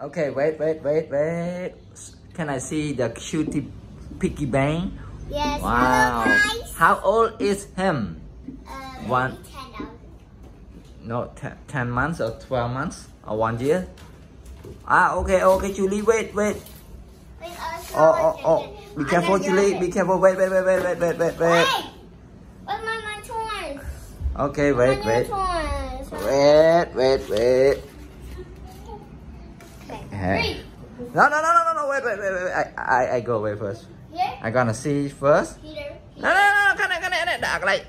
Okay, wait, wait, wait, wait. Can I see the cutie piggy bank? Yes. Wow. Hello. How old is him? Um, One. maybe 10 now. No, te- 10 months or 12 months or one year? Ah, okay, okay, Julie, wait, wait. Wait, I'll Oh, oh, oh. Be careful, Julie, be careful. Wait, wait, wait, wait, wait, wait, wait, wait. Wait! My, my toys? Okay, wait, my wait. Wait, wait, wait. Three. No, no, no, no, no, no, wait, wait, wait, wait. I, I, I go away first. Here. I gonna see first. Peter. No, no, no, cái này, cái này, cái này, đặt lại.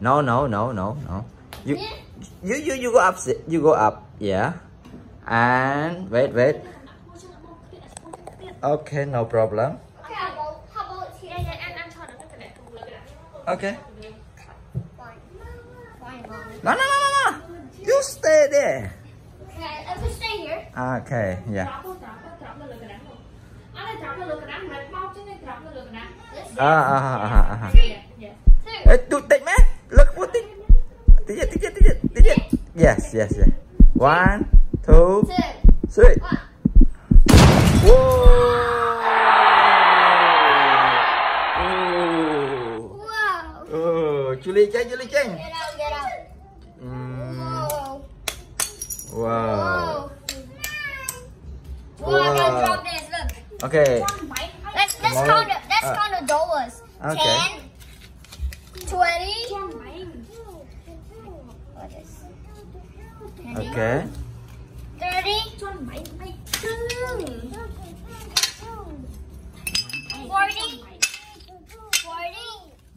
No, no, no, no, no. You, Here. you, you, you go up, you go up, yeah. And wait, wait. Okay, no problem. Okay, how about, how about here? Đây, đây, anh anh cho nó cái này cùng là cái này. Okay. Fine. Fine, Mom. No, no, no, no, no. You stay there. Okay, I will stay here. Okay, yeah. Drop vô, drop vô, drop lên lượt cái đắng luôn. Anh ơi, drop lên lượt cái đắng, mệt mau chứ này, drop lên lượt cái đắng. Let's Ah, ah, ah, ah, ah. Yeah, yeah. Two. Eh, tu take me. Look, what thing? Tijit, tijit, tijit, tijit. Yes, yes, yes. One, two, Two. three. One. Whoa. Wow. Oh. Oh, Julie Cheng, Julie Cheng. Get out, get out. Mm, Whoa. wow. Whoa. Whoa, I'm gonna Wow. drop this. Look. Okay. Let's let's count the let's uh, count the dollars. Okay. Ten, twenty. Cho mày. What is? Okay. Thirty. Cho mày, mày. Forty. Forty.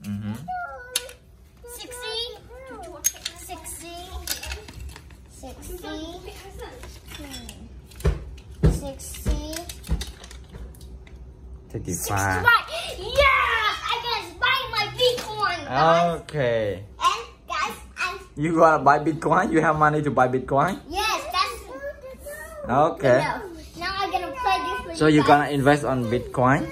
Mm-hmm. Sixty. Sixty. Sixty. Sixty. Yes! I can buy my Bitcoin. guys. Okay. And guys, and You gonna buy Bitcoin? You have money to buy Bitcoin? yes, that's Okay. Now I'm gonna play this with So you guys. gonna invest on Bitcoin?